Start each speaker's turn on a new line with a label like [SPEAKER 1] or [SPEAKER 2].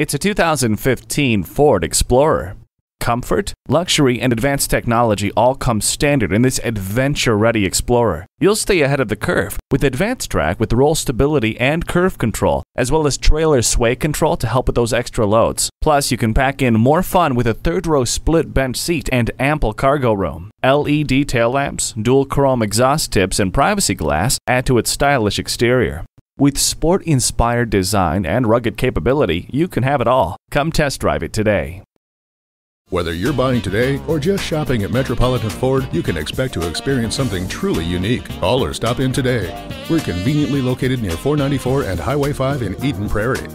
[SPEAKER 1] It's a 2015 Ford Explorer. Comfort, luxury, and advanced technology all come standard in this adventure-ready Explorer. You'll stay ahead of the curve with AdvanceTrac with roll stability and curve control, as well as trailer sway control to help with those extra loads. Plus, you can pack in more fun with a third-row split bench seat and ample cargo room. LED tail lamps, dual chrome exhaust tips, and privacy glass add to its stylish exterior. With sport-inspired design and rugged capability, you can have it all. Come test drive it today.
[SPEAKER 2] Whether you're buying today or just shopping at Metropolitan Ford, you can expect to experience something truly unique. Call or stop in today. We're conveniently located near 494 and Highway 5 in Eden Prairie.